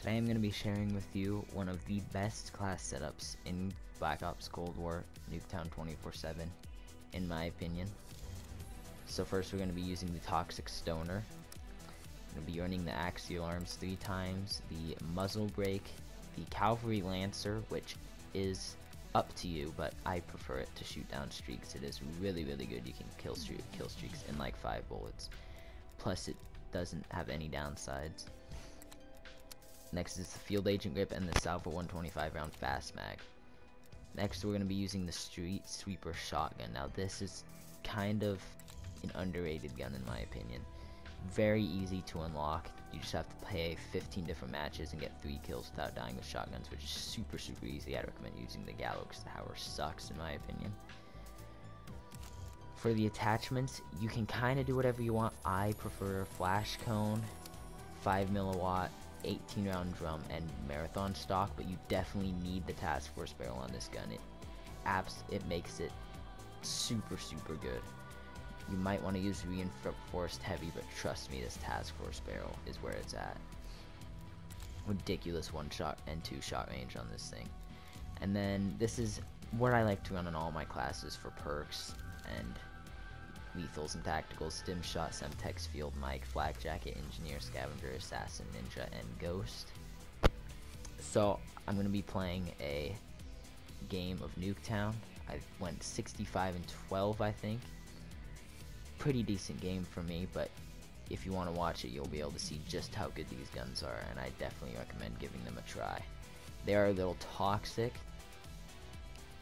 Today I'm going to be sharing with you one of the best class setups in Black Ops Cold War Nuketown 24-7, in my opinion. So first we're going to be using the Toxic Stoner. We're going to be running the Axial Arms three times, the Muzzle Brake, the Cavalry Lancer, which is up to you, but I prefer it to shoot down streaks. It is really, really good. You can kill, streak, kill streaks in like five bullets. Plus, it doesn't have any downsides. Next is the Field Agent Grip and the Salvo 125 round Fast Mag. Next, we're going to be using the Street Sweeper Shotgun. Now, this is kind of an underrated gun in my opinion. Very easy to unlock. You just have to play 15 different matches and get 3 kills without dying with shotguns, which is super, super easy. I'd recommend using the Gallo because the Hauer sucks in my opinion. For the attachments, you can kind of do whatever you want. I prefer Flash Cone, 5 milliwatt, 18 round drum, and marathon stock, but you definitely need the Task Force barrel on this gun. It apps it makes it super, super good. You might want to use reinforced heavy, but trust me, this task force barrel is where it's at. Ridiculous one shot and two shot range on this thing. And then this is what I like to run on all my classes for perks and lethals and tacticals, stim shot, semtex, field mic, flak jacket, engineer, scavenger, assassin, ninja, and ghost. So I'm going to be playing a game of Nuketown. I went 65 and 12, I think pretty decent game for me, but if you want to watch it, you'll be able to see just how good these guns are, and I definitely recommend giving them a try. They are a little toxic.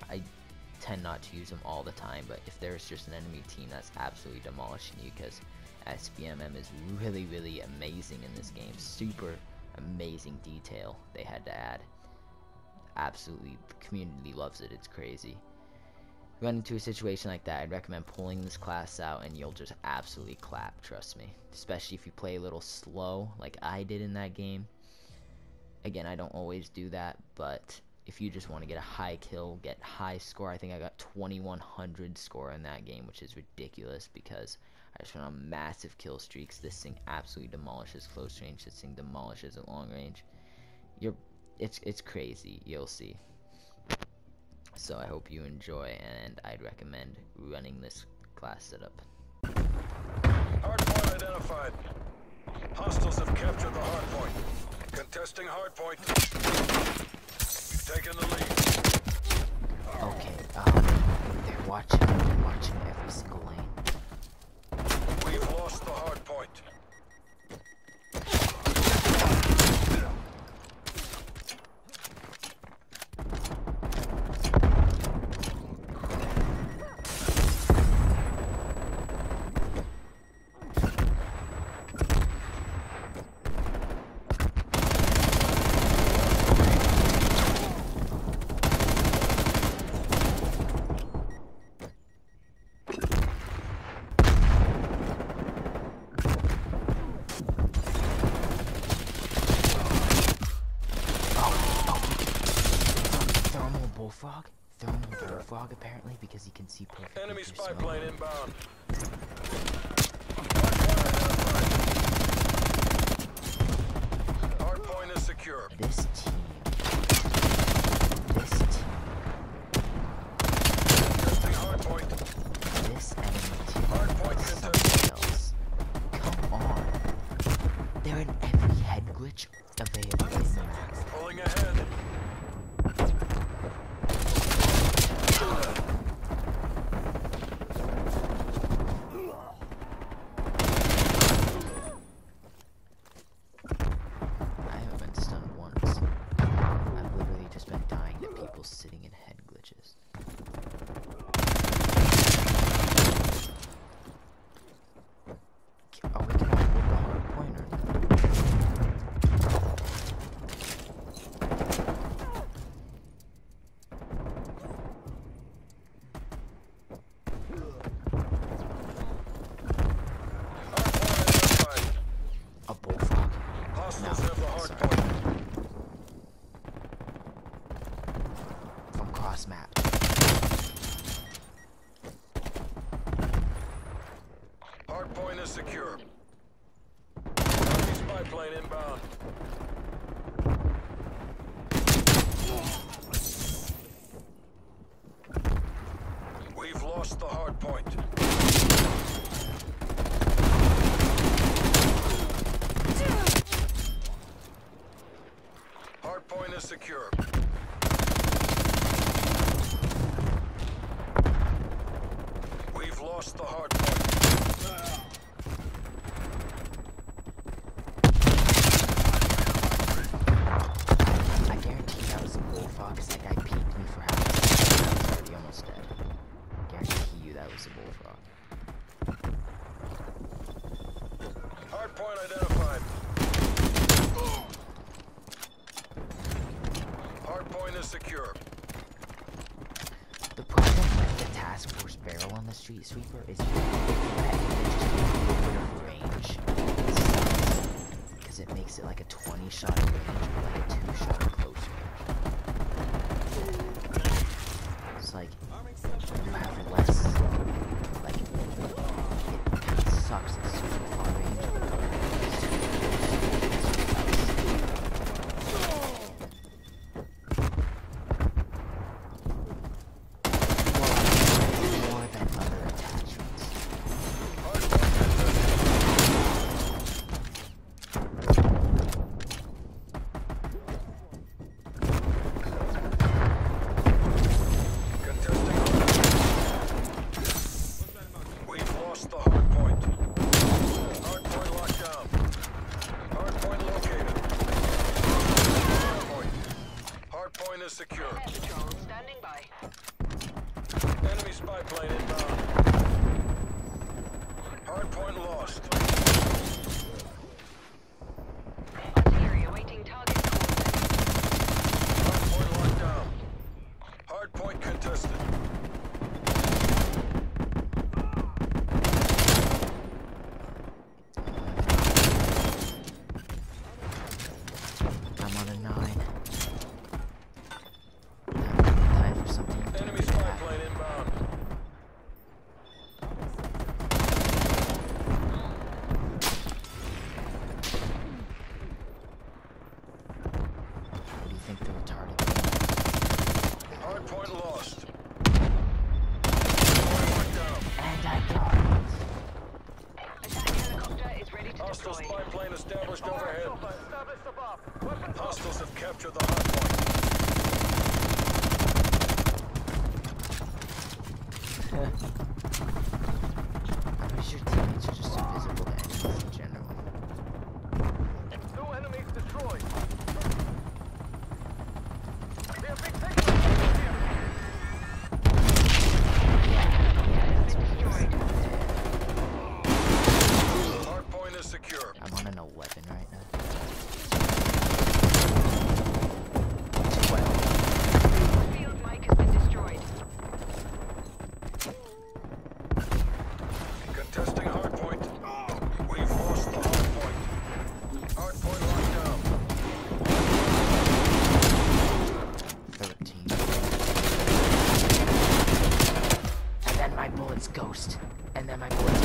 I tend not to use them all the time, but if there's just an enemy team that's absolutely demolishing you, because SBMM is really, really amazing in this game. Super amazing detail they had to add. Absolutely, the community loves it. It's crazy run into a situation like that, I'd recommend pulling this class out and you'll just absolutely clap, trust me. Especially if you play a little slow like I did in that game. Again, I don't always do that, but if you just want to get a high kill, get high score, I think I got 2100 score in that game, which is ridiculous because I just went on massive kill streaks. This thing absolutely demolishes close range. This thing demolishes at long range. You're, it's, it's crazy. You'll see. So I hope you enjoy, and I'd recommend running this class setup. Hardpoint identified. Hostiles have captured the hardpoint. Contesting hardpoint. You've the lead. Okay, um, they're watching, they're watching every single lane. We've lost the hardpoint. Bullfrog? Throwing Thermal bullfrog apparently because he can see perfectly. Enemy spy plane inbound. Hardpoint is secure. This team. This team. Testing hardpoint. This enemy team. Hardpoint Something else. Come on. They're in every head glitch available the. Pulling ahead. is secure. Spy plane inbound. We've lost the hard point. Hard point is secure. We've lost the hard point. Point is secure. The problem with the task force barrel on the street sweeper is it range. Because it makes it like a 20 shot range or like a 2 shot close range. It's like you have less like it of sucks ghost. And then my bullets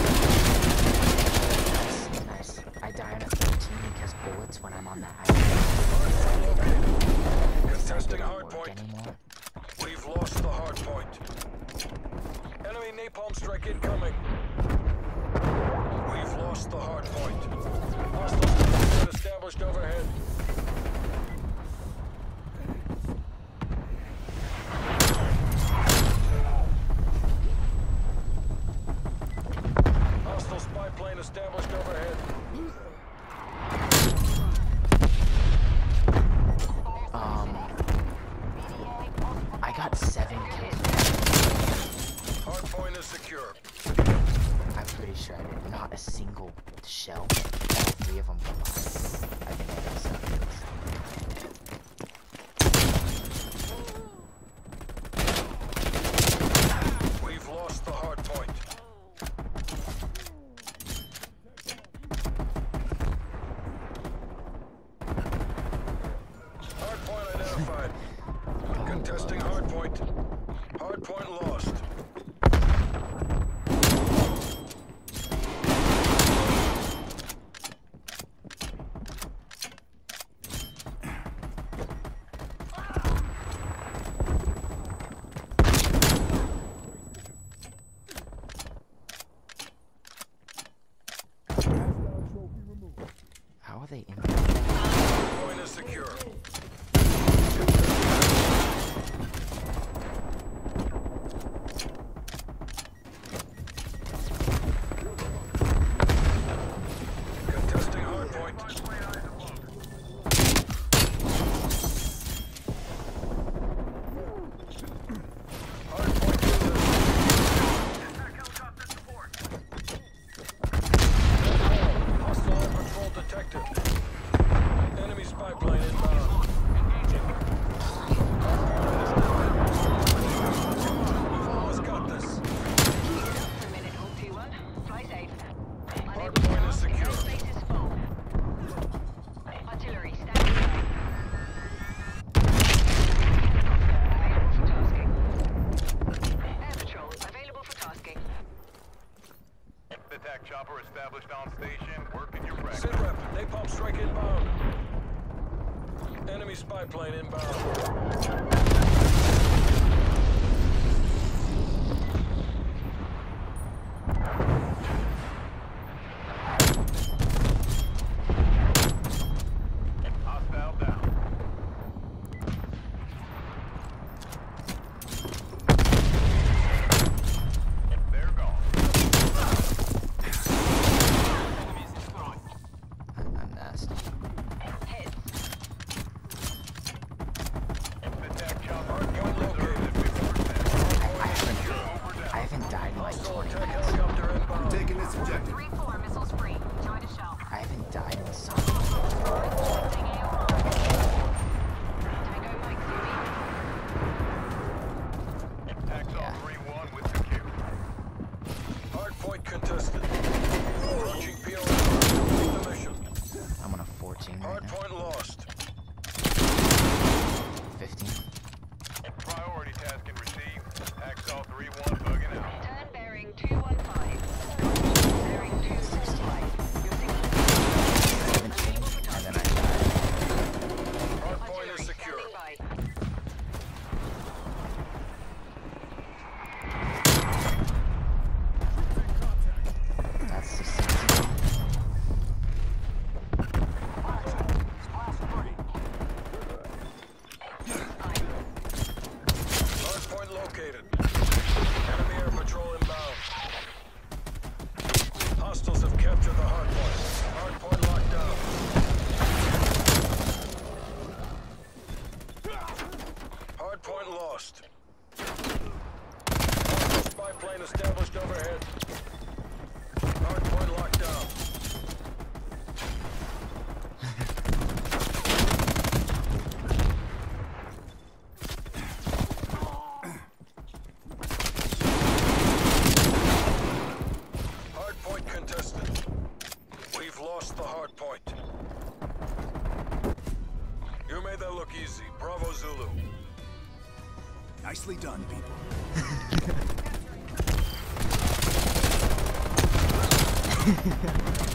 Nice, nice. I die on a 13 because bullets when I'm on the high Contesting hard point. anymore. We've lost the hard point. Enemy napalm strike incoming. We've lost the hard point. Hostiles established overhead. Hostile spy plane established overhead. Um, I got seven kills. Hard point is secure. I'm pretty sure I did not a single shell. All three of them combined. I think I got. We've lost the hard point. Hard point identified. Contesting hard point. Hard point lost. to. attack chopper established on station. Work in your rep. They napalm strike inbound. Enemy spy plane inbound. Nicely done, people.